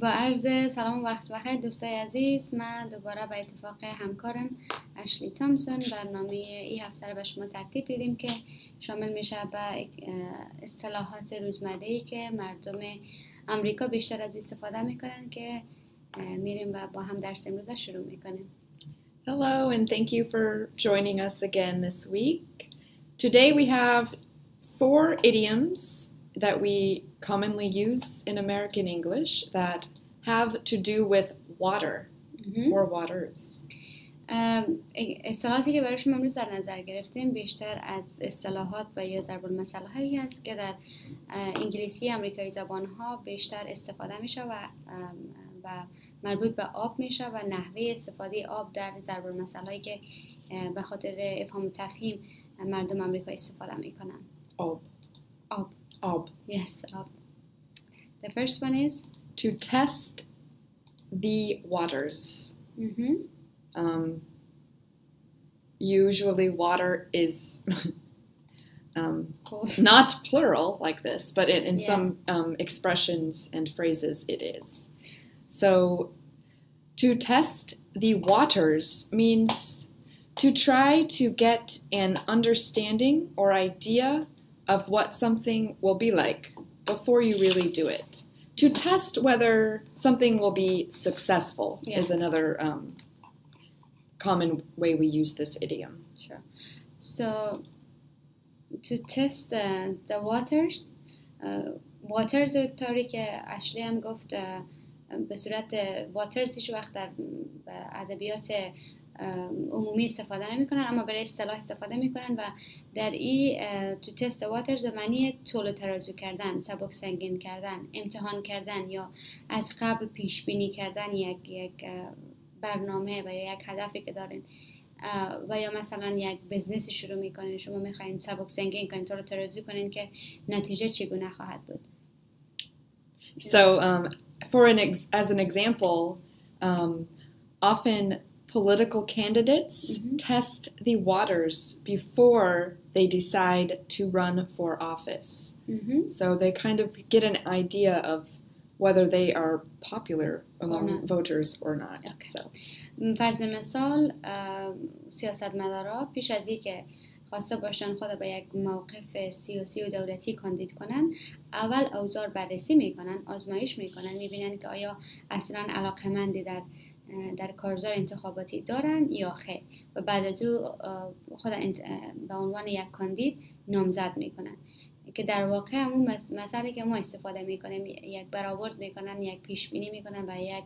با عرض سلام و وقت بخیر دوستای عزیز. من دوباره به اتفاق همکارم اشلی تامسون. برنامه ای هفته به شما ترتیب دیدیم که شامل میشه به اصطلاحات روزمره ای که مردم امریکا بیشتر از استفاده می‌کنن که میریم و با هم درس امروز شروع می‌کنیم. Hello and thank you for joining us again this week. Today we have four idioms that we commonly use in American English that have to do with water mm-hmm. or waters. اصطلاحاتی که برای شما امروز در نظر گرفتیم بیشتر از اصطلاحات و یا ضرب المثل هایی است که در انگلیسی امریکایی زبان ها بیشتر استفاده میشه و و مربوط به آب میشه و نحوه استفاده آب در ضرب المثل هایی که به خاطر افهام و تفهیم مردم امریکا استفاده میکنن آب آب Ob. Yes, ob. The first one is? To test the waters. Mm-hmm. Um, usually, water is um, not plural like this, but in, in yeah. some um, expressions and phrases, it is. So, to test the waters means to try to get an understanding or idea of what something will be like before you really do it. To test whether something will be successful yeah. is another um, common way we use this idiom. Sure. So, to test the, the waters, uh, waters طوری که اشلی هم گفت به صورت واترز هیچ وقت در ادبیات عمومی استفاده نمی‌کنن اما برای اصطلاح استفاده می‌کنن و در این تو تست واترز به معنی طول ترازو کردن سبک سنگین کردن امتحان کردن یا از قبل پیش بینی کردن یک یک برنامه و یا یک هدفی که دارین و یا مثلا یک بزنس شروع می‌کنین شما می‌خواین سبک سنگین کنین طول ترازو کنین که نتیجه چگونه خواهد بود. So um, for an ex- as an example, um, often political candidates mm-hmm. test the waters before they decide to run for office. Mm-hmm. So they kind of get an idea of whether they are popular among voters or not. Okay. So. فرض مثال سیاستمدارا پیش از اینکه خواسته باشن خود به یک موقف سیاسی و دولتی کاندید کنن اول اوزار بررسی میکنن آزمایش میکنن میبینن که آیا اصلا علاقه در در کارزار انتخاباتی دارن یا خیر و بعد از او خود به عنوان یک کاندید نامزد می‌کنن که در واقع همون مسئله که ما استفاده می‌کنیم یک برآورد می‌کنن یک پیش بینی می‌کنن و یک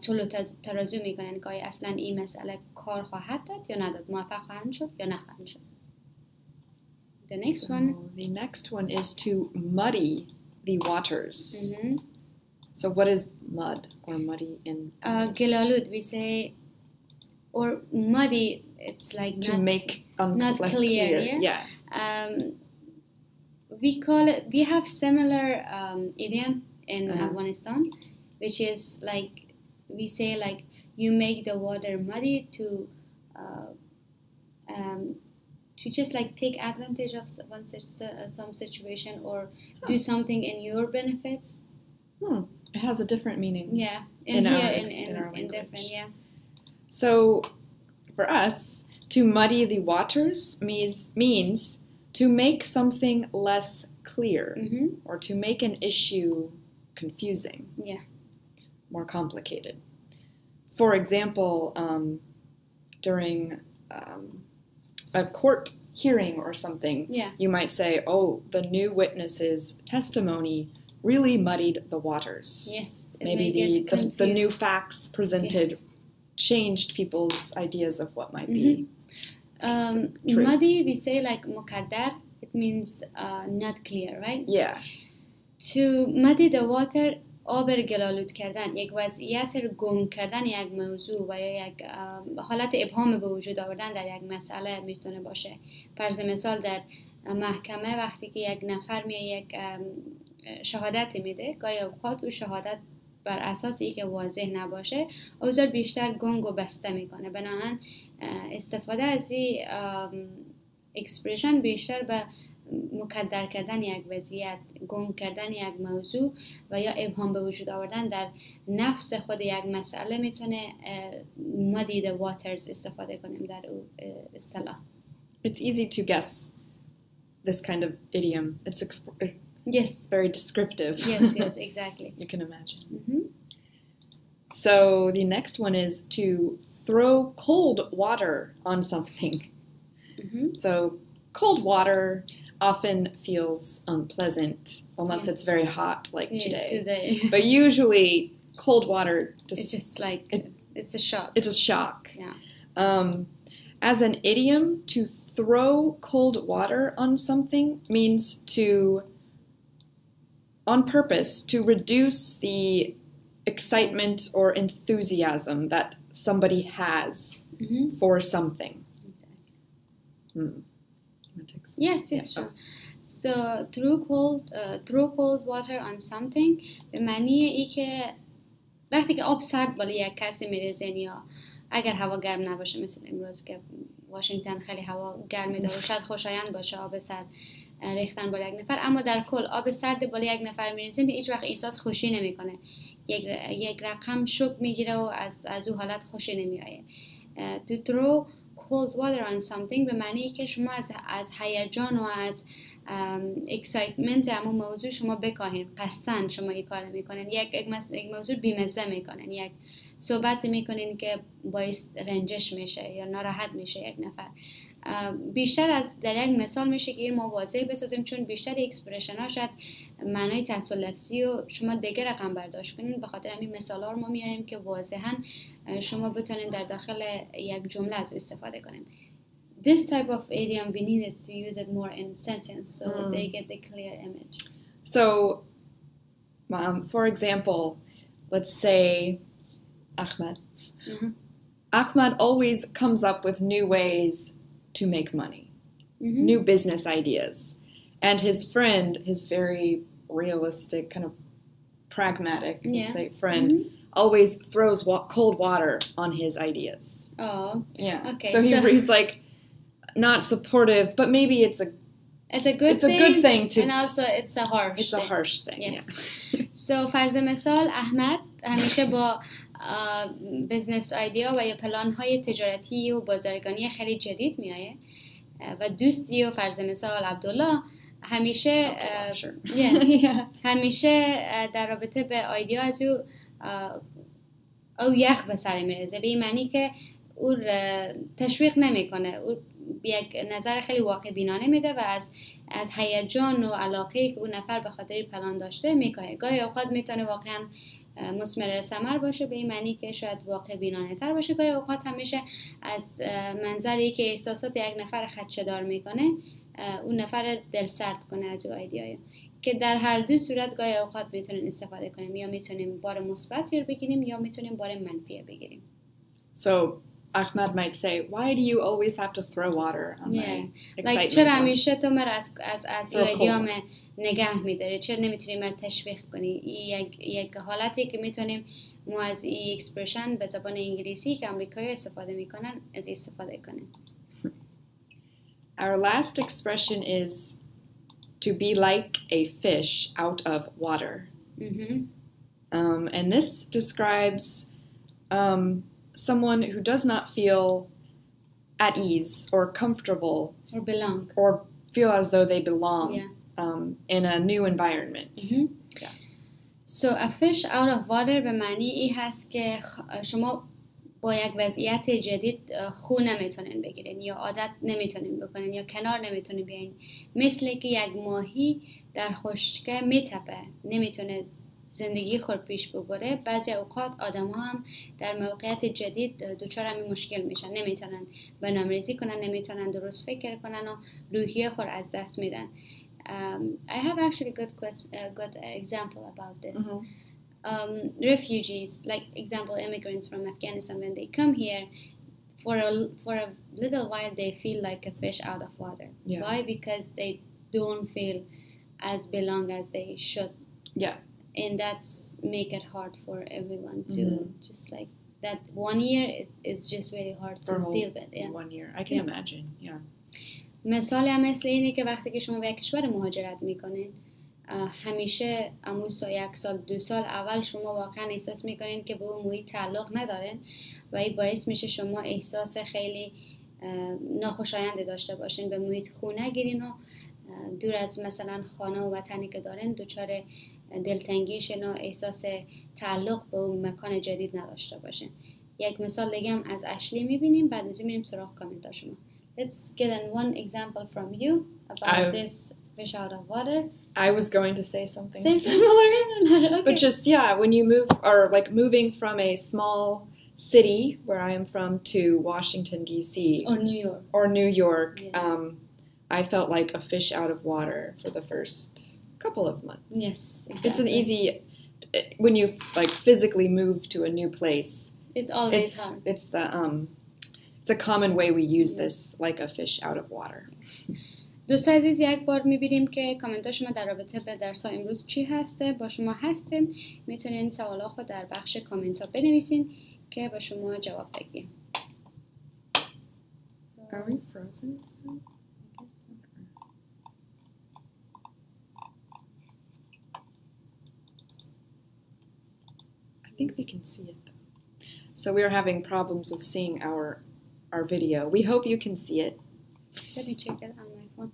طول ترازو می‌کنن که آیا اصلا این مسئله کار خواهد داد یا نداد موفق خواهند شد یا نخواهند شد The next so one the next one is to muddy the waters. Mm-hmm. So what is mud or muddy in? Uh, gilalud, we say, or muddy. It's like to not, make um, not clear. clear. Yeah. yeah. Um, we call it. We have similar um, idiom in uh-huh. Afghanistan, which is like we say like you make the water muddy to. Uh, um, to just like take advantage of some, uh, some situation or do something in your benefits. Hmm. It has a different meaning. Yeah, in, in here, our, in, in, in, our in different, yeah. So, for us, to muddy the waters means means to make something less clear mm-hmm. or to make an issue confusing. Yeah. More complicated. For example, um, during um, a court hearing or something, yeah. you might say, "Oh, the new witness's testimony really muddied the waters. Yes. Maybe the, the, the, new facts presented yes. changed people's ideas of what might mm-hmm. be. Um, muddy, we say like mukaddar, it means uh, not clear, right? Yeah. To muddy the water, آب گلالود کردن یک وضعیت رو گم کردن یک موضوع و یا یک حالت ابهام به وجود آوردن در یک مسئله میتونه باشه فرض مثال در محکمه وقتی که یک نفر می یک شهادت میده. گاهی اوقات او شهادت بر اساس ای که واضح نباشه اوزار بیشتر گنگ و بسته می‌کنه. بنابراین استفاده از این اکسپریشن بیشتر به مکدر کردن یک وضعیت گم کردن یک موضوع و یا ابهام به وجود آوردن در نفس خود یک مسئله می‌تونه مدی the waters استفاده کنیم در او اصطلاح. It's easy to guess this kind of idiom. It's yes very descriptive. yes yes exactly you can imagine. Mhm. So the next one is to throw cold water on something. Mhm. So cold water often feels unpleasant unless Yeah. it's very hot like Yeah, today. today. But usually cold water it's just just like it- it's a shock it's a shock. yeah Um, as an idiom, to throw cold water on something means to, on purpose, to reduce the excitement or enthusiasm that somebody has Mhm. for something. Exactly. Hmm. You wanna take some? Yes, yes, Yeah. sure. So through cold uh, through cold water on something به معنی ای که وقتی که آب سرد بالای یک کسی میریزین یا اگر هوا گرم نباشه مثل امروز که واشنگتن خیلی هوا گرمی داره و شاید خوشایند باشه آب سرد اه، ریختن بالای یک نفر اما در کل آب سرد بالای یک نفر میریزین هیچ وقت احساس خوشی نمی‌کنه. یک یک رقم شوک می‌گیره و از از او حالت خوشی نمیآیه to throw cold water on something به معنی که شما از از هیجان و از اکسایتمنت همون موضوع شما بکاهید. قصدن شما این کار می‌کنین. یک یک, موضوع بیمزه می‌کنین. یک صحبت می‌کنین که باعث رنجش میشه یا ناراحت میشه یک نفر. بیشتر از در یک مثال میشه که این ما واضح بسازیم چون بیشتر اکسپرشن ها شاید معنای تحت لفظی و شما دیگه رقم برداشت کنین به خاطر همین مثال ها رو ما میاریم که واضحا شما بتونین در داخل یک جمله از استفاده کنین this type of idiom we needed to use it more in sentence so Mm. they get the clear image So, um, for example, let's say Ahmed. Mhm. Ahmed always comes up with new ways to make money. Mhm. new business ideas. And his friend, his very realistic, kind of pragmatic, let's Yeah. say, friend, Mhm. always throws wa- cold water on his ideas. oh Yeah. Okay, so, he, so- he's like not supportive, but maybe it's a it's a good it's thing a good thing to and also it's a harsh it's a thing. harsh thing. Yes. Yeah. So فرض مثال احمد همیشه با بزنس آیدیا و یا پلان های تجارتی و بازرگانی خیلی جدید میایه و دوستی و فرض مثال عبدالله همیشه. همیشه در رابطه به آیدیا از او او یخ به سر میرزه به این معنی که او تشویق نمی‌کنه. او یک نظر خیلی واقع بینانه میده و از از هیجان و علاقه که اون نفر به خاطر پلان داشته میکاهه. گاهی اوقات می‌تونه واقعا اه، مثمر ثمر باشه به این معنی که شاید واقع بینانه تر باشه. گاهی اوقات همیشه از منظری که احساسات یک نفر خدشه دار می‌کنه اون نفر دل سرد کنه از او ایدیای که در هر دو صورت گاهی اوقات می‌تونیم استفاده کنیم. یا می‌تونیم بار مثبت رو بگیریم یا می‌تونیم بار منفی بگیریم. So Ahmad might say, "Why do you always have to throw water on Yeah. my like excitement?" چرا همیشه تو مرا از از از Throw این cold ایدیام نگه میداری چرا نمیتونی مرا تشویق کنی این یک یک حالتی که میتونیم ما از این اکسپرشن به زبان انگلیسی که امریکایی استفاده میکنن از این استفاده کنیم Our last expression is to be like a fish out of water. مهم. Um, and this describes um, someone who does not feel at ease or comfortable or belong or feel as though they belong Yeah. um, in a new environment. مهم. Yeah. So a fish out of water به معنی ای هست که خ- شما با یک وضعیت جدید اه، خو نمیتونین بگیرین یا عادت نمیتونین بکنین یا کنار نمیتونین بیاین مثل که یک ماهی در خشکه میتپه نمیتونه زندگی خود پیش ببره بعضی اوقات آدم ها هم در موقعیت جدید دچار همین مشکل میشن نمی‌تونن برنامه‌ریزی کنن نمی‌تونن درست فکر کنن و روحیه خود از دست میدن um, I have actually good quest- uh, good example about this Mhm. um, refugees, like example, immigrants from Afghanistan, when they come here, for a for a little while they feel like a fish out of water. Yeah. Why? Because they don't feel as belong as they should. Yeah. And that's make it hard for everyone to Mhm. just like that one year. It, it's just very hard For to deal with. Yeah. One year. I can Yeah. imagine. Yeah. مثال هم مثل اینه که وقتی که شما به یک کشور مهاجرت می‌کنین همیشه اموز یک سال دو سال اول شما واقعا احساس می‌کنین که به اون محیط تعلق ندارین و این باعث میشه شما احساس خیلی ناخوشایند داشته باشین به محیط خونه گیرین و دور از مثلا خانه و وطنی که دارین دچار دلتنگیشن و احساس تعلق به اون مکان جدید نداشته باشین یک مثال دیگه هم از اشلی میبینیم بعد از میریم سراغ کامنت شما Let's get an one example from you about I, this fish out of water. I was going to say something say similar, okay. but just yeah, when you move or like moving from a small city where I am from to Washington D.C. or New York or New York, yeah. um, I felt like a fish out of water for the first couple of months. Yes, exactly. it's an easy when you like physically move to a new place. It's always it's, hard. It's the um, it's a common way we use this like a fish out of water. دوست عزیز یک بار میبینیم که کامنت شما در رابطه به درس امروز چی هسته با شما هستیم میتونین سوالا خود در بخش کامنت ها بنویسین که به شما جواب بگیم Are we frozen? Think they can see it though. So we are having problems with seeing our our video. We hope you can see it. Let me check it on my phone.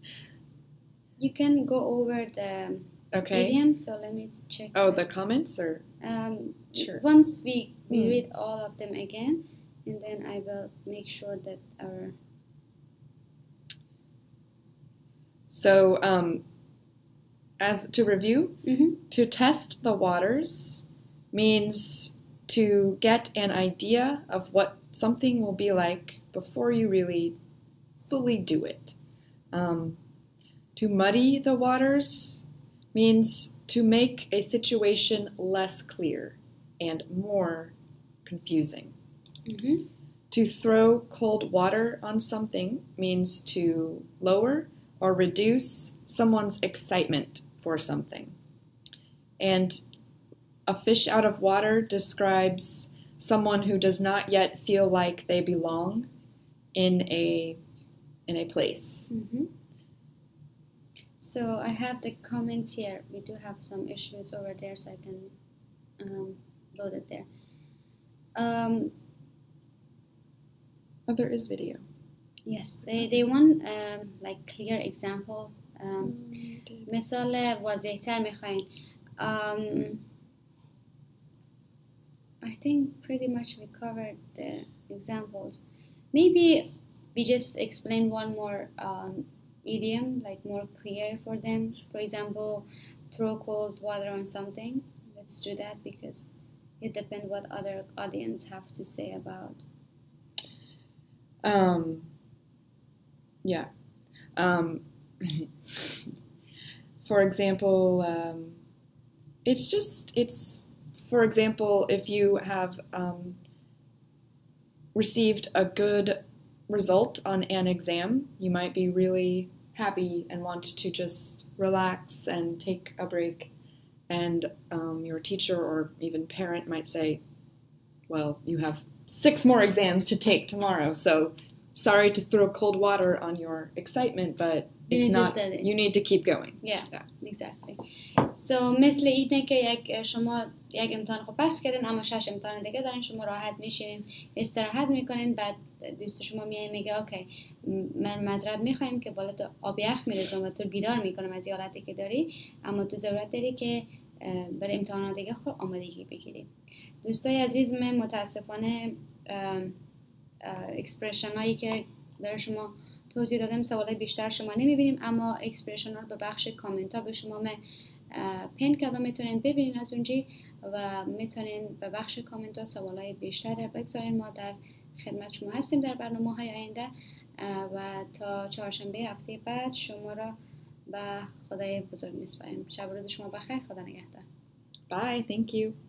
You can go over the okay. idiom, so let me check. Oh, the comments or um, sure. Once we we mm. read all of them again, and then I will make sure that our. So, um, as to review, mm-hmm. to test the waters means to get an idea of what something will be like before you really fully do it. Um, to muddy the waters means to make a situation less clear and more confusing. Mm-hmm. To throw cold water on something means to lower or reduce someone's excitement for something. And a fish out of water describes someone who does not yet feel like they belong in a in a place. Mm-hmm. So I have the comments here. We do have some issues over there, so I can um, load it there. Um, oh, there is video. Yes, they, they want um, like clear example. Um, مثال واضحتر میخواین. Um, I think pretty much we covered the examples. Maybe we just explain one more um, idiom, like more clear for them. For example, throw cold water on something. Let's do that because it depends what other audience have to say about. Um. Yeah. Um. for example, um, it's just it's for example, if you have um, received a good result on an exam, you might be really happy and want to just relax and take a break. And um, your teacher or even parent might say, Well, you have six more exams to take tomorrow, so sorry to throw cold water on your excitement, but it's not. You need to keep going. Yeah, yeah. exactly. So مثل اینه که یک شما یک امتحان خب پس کردین اما شش امتحان دیگه دارین شما راحت میشین استراحت می‌کنین بعد دوست شما میای میگه اوکی من مذرت می‌خوایم که بالا تو آب یخ میریزم و تو بیدار می‌کنم از حالتی که داری اما تو ضرورت داری که برای امتحانات دیگه خود آمادگی بگیری دوستای عزیز من متاسفانه اکسپرشن هایی که برای شما توضیح دادم سوال بیشتر شما نمی‌بینیم اما اکسپرشن ها رو به بخش کامنت ها به شما من پین کردم می‌تونین ببینین از اونجی و می‌تونین به بخش کامنت ها سوال های بیشتر بگذارین. ما در خدمت شما هستیم در برنامه های آینده و تا چهارشنبه هفته بعد شما را به خدای بزرگ میسپاریم. شب روز شما بخیر خدا نگهدار. Bye, thank you.